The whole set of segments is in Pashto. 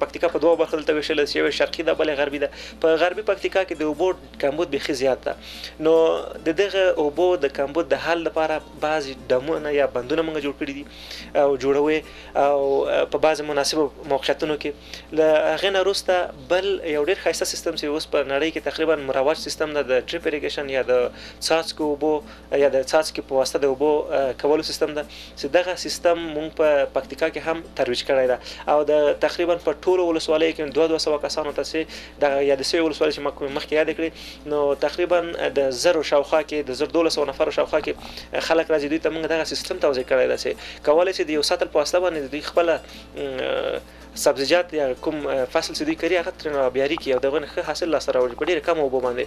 پکتیکا په دوه برخو دلته ویشل شوی یو شرقي ده بل غربي ده په غربي پکتیکا کې د اوبو کمبود بیخي زیات ده نو د دغه اوبو د کمبود د حل لپاره بعضی ډمونه یا بندونه موږ جوړ کړی دي او جوړوي او په بعضی مناسبو موقعیتونو کې له هغه نه روسته بل یو ډیر خاصه سیستم چې اوس په نړۍ کې تقریبا مروج سیستم ده د ډریپ ایریګیشن یا د څاڅکو اوبو یا د څاڅکو په واسطه د اوبو کولو سیستم ده چې دغه سیستم موږ په پکتیکا کې هم ترویج کړی ده او د تقریبا په ټولو ولسوالیو کې 2200 کسانو ته دغه یادې شوې ولسوالۍ چې ما کومې مخکې یادې کړې نو تقریبا د زرو شاوخوا کې د زر دولس سوه نفرو شاوخوا کې خلک راځي دوی ته موږ دغه سیستم توضیح کړی ده چې کولی شي د یو ساتل په واسطه باندې دوی خپل سبزیجات یا کوم فصل چې دوی کري هغه ترې بیاري کړي او د هغه نه ښه حاصل لاسته راوړي په ډېرې کمې اوبو باندې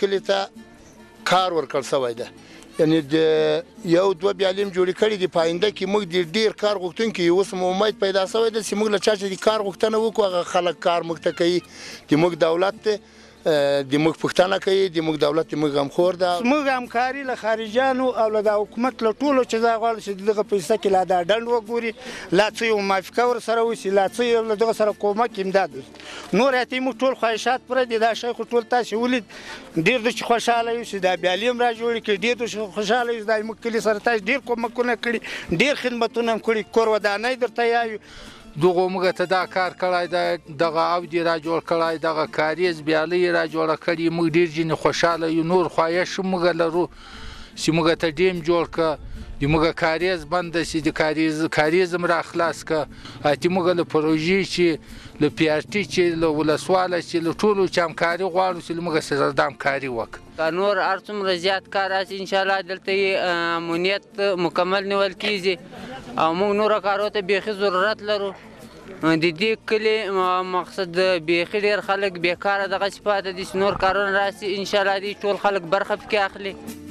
کلي ته کار ورکړ شوی ده یعنی د یو دوه بیالیم جوړې کړي دي په آینده کې موږ د ډیر کار غوښتونکي یو اوس مو امید پیدا شوی ده چې موږ له چا چې د کار غوښتنه وکړو هغه خلک کار موږ ته کوي د موږ دولت دی د موږ پښتنه کوي د موږ دولت د موږ غمخور ده موږ همکاري له خارجانو او له د حکومت له ټولو چې دا غواړو چې دغه پیسه کې لا دا ډنډ وګوري لا څه یو موافقه ور سره وشي لا څه یو له دغه سره کومک امداد وشي نور اته مو ټول خواهشات پوره دي دا شی خو ټول تاسو ولید ډیر د خوشاله یو چې دا بیالیم را جوړ کړي ډیر د خوشاله یو دا موږ کلی سره تاسو ډیر کومکونه کړي ډیر خدمتونه هم کړي کور ودانه درته یایو دغه موږ ته دا کار کړای دا دغه او دی را جوړ کړای دغه کاریز بیالي را جوړ کړي موږ ډیر جن خوشاله یو نور خواهش موږ لرو چې موږ ته ډیم جوړ ک د موږ کاریز بند شي د کاریز کاریز را خلاص ک اتی موږ له پروژی چی له پیارټی چی له ولسواله چی له ټولو چی همکاری غواړو چی له موږ سره د همکاری وک. که نور هر څومره زیات کار راسی انشاالله دلته یی امونیت مکمل نیول کیږی او موږ نورو کارو ته بیخی ضرورت لرو د دی کلی مقصد بیخی ډیر خلک بیکاره دغسی پاته دی چی نور کارونه راسی انشاالله دی ټول خلک برخه پکی اخلی.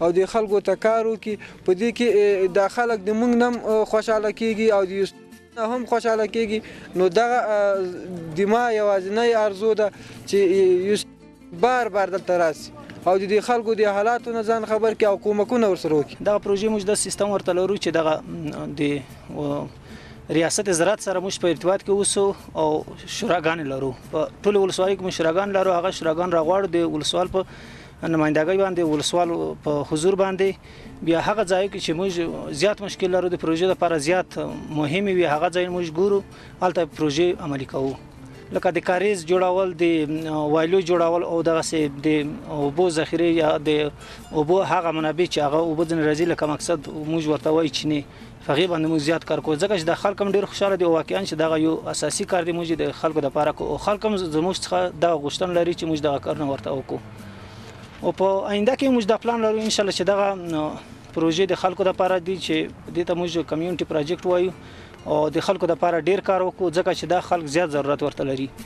او دی خلګو ته کار وکی په دی کی دا خلګ دی مونږ نم خوشحاله کیږی او دی نه هم خوشحاله کیږی نو دغه دیما یوازینی ارزو ده چی یوس بار بار دلته راسی او د دې خلکو د حالاتو نه ځان خبر کړي او کومکونه ورسره وکړي دغه پروژې موږ د سیستم ورته لرو چې دغه د ریاست زراعت سره موږ په ارتباط کې اوسو او شوراګان لرو په ټول ولسوالۍ کې موږ شوراګان لرو هغه شوراګان راغواړو د ولسوال په نمایندګۍ باندې ولسوالو په حضور باندې بیا هغه ځای کې چې موږ زیات مشکل لرو د پروژې لپاره زیات مهم وي هغه ځای موږ ګورو الته پروژې عملی کوو لکه د کاریز جوړول د وایلو جوړول او دغه سي د اوبو ذخیره یا د اوبو هغه منابع چې هغه اوبو ځنې راځي لکه مقصد موږ ورته وایي چې نه په هغې باندې موږ زیات کار کوو ځکه چې دا خلک هم ډېر خوشحاله دي او واقعاً چې دغه یو اساسي کار دی موږ د خلکو لپاره کوو او خلک هم زموږ څخه دغه غوښتنه لري چې موږ دغه کارونه ورته وکړو او په آینده کې موږ دا پلان لرو ان شاء الله چې دغه پروژې د خلکو لپاره دي چې دې ته موږ کمیونټي پروجیکټ وایو او د خلکو لپاره ډیر کار وکړو ځکه چې دا خلک زیات ضرورت ورته لري